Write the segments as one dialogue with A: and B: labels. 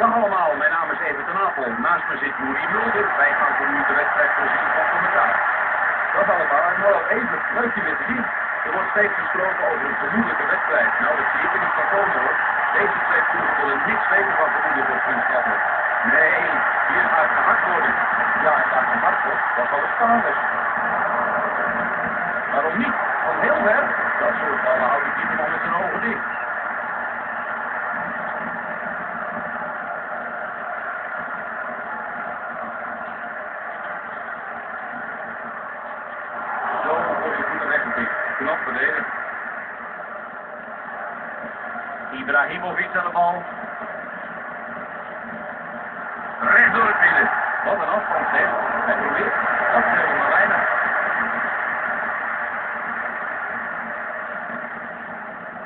A: Dag allemaal, mijn naam is Evert ten Apel. Naast me zit Juri Mulder. Wij gaan voor u de wedstrijd voorzien van commentaar. Dag allemaal, en wel even leuk je weer te zien. Er wordt steeds gesproken over een vermoedelijke wedstrijd. Nou, dat zie ik er niet van komen hoor. Deze twee ploegen willen niks weten van vermoedelijke vriendschappen. Nee, hier gaat gehakt worden. Ja, en daar gehakt wordt, dat zal het spannend. Waarom niet? Van heel ver, dat soort ballen houdt die keeper met zijn ogen dicht. Zo wordt je voeten verdedigd. Ibrahimovic aan de bal. Recht door het midden. Wat een afstand zeg. Hij probeert af maar.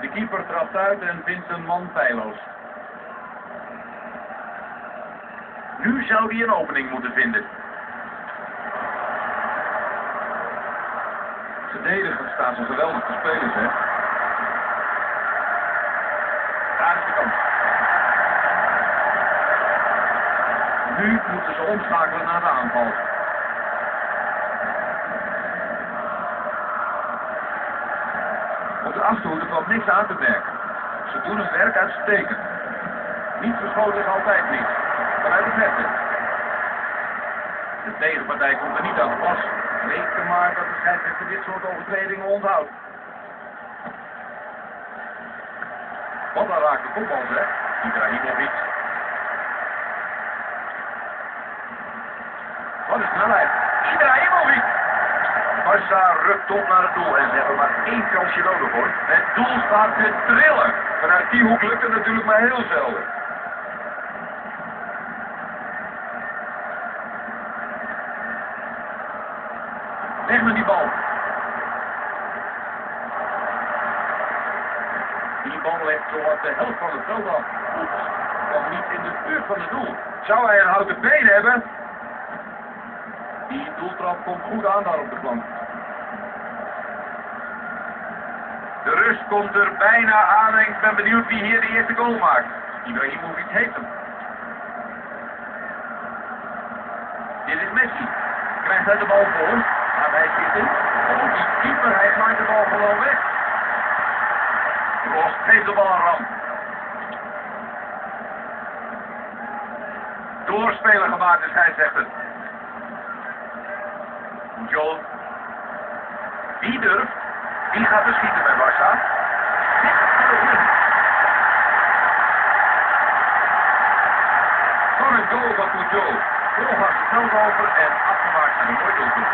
A: De keeper trapt uit en vindt zijn man feilloos. Nu zou hij een opening moeten vinden. Verdedigend staan ze geweldig te spelen, kans. Nu moeten ze omschakelen naar de aanval. Op de achterhoede valt niks aan te merken. Ze doen hun werk uitstekend. Niet verschoten is altijd niet. Vanuit de verte. De tegenpartij komt er niet aan de pas. Maar dat scheidsrechter dit soort overtredingen onthoudt. Wat dan raakt de voetbal, zeg. Ibrahimovic. Wat een snelheid. Ibrahimovic. Barça rukt op naar het doel en ze hebben maar één kansje nodig hoor. Het doel staat te trillen. Vanuit die hoek lukt het natuurlijk maar heel zelden. Met die bal. Die bal legt zowat de helft van het veld af. Kwam niet in de buurt van het doel. Zou hij een houten been hebben? Die doeltrap komt goed aan daar op de flank. De rust komt er bijna aan en ik ben benieuwd wie hier de eerste goal maakt. Ibrahimovic heeft hem. Dit is Messi. Krijgt hij de bal voor? Hij zitten? Die keeper, hij maakt de bal gewoon weg. Rost geeft de bal een ram. Doorspelen gemaakt, de scheidsrechter. Joel. Wie durft? Wie gaat er schieten bij Barça? Van een goal van Pujol. Vol gaat het over en afgemaakt een mooi doelpunt.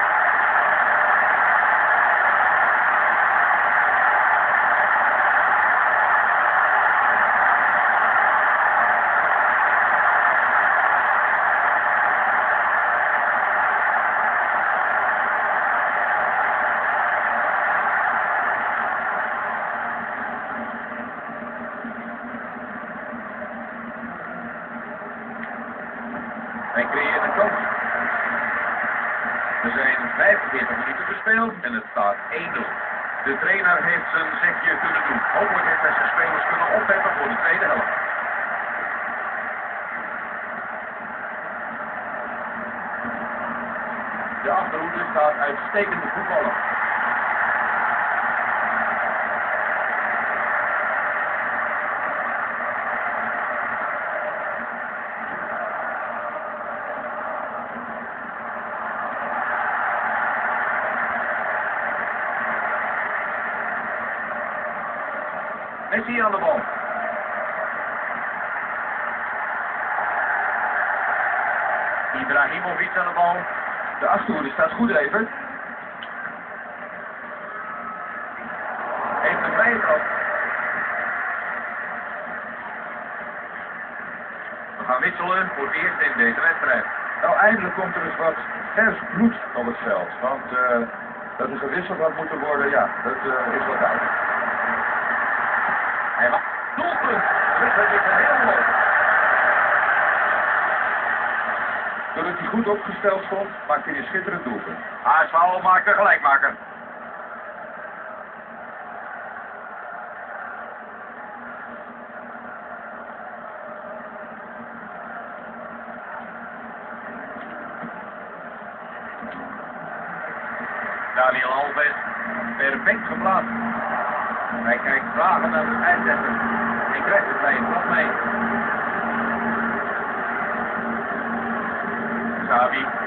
A: Hij creëert een kans. Er zijn 45 minuten gespeeld en het staat 1-0. De trainer heeft zijn zegje kunnen doen. Hopelijk heeft hij zijn spelers kunnen opheffen voor de tweede helft. De achterhoede staat uitstekende voetballer. Messi aan de bal. Ibrahimovic aan de bal. De achterhoede staat goed even. Heeft een vrije trap. We gaan wisselen voor het eerst in deze wedstrijd.
B: Nou, eindelijk komt er eens wat vers bloed op het veld. Want eh, dat er gewisseld had moeten worden, ja, dat eh, is wat duidelijk.
A: Schitterend. die.
B: Doordat hij goed opgesteld stond, maakte hij een schitterend doelpunt.
A: HSV gelijk maken. Daniel Alves, perfect geplaatst. Hij kijkt vragen naar de eindzetter. Ik krijgt het mij. Xavi.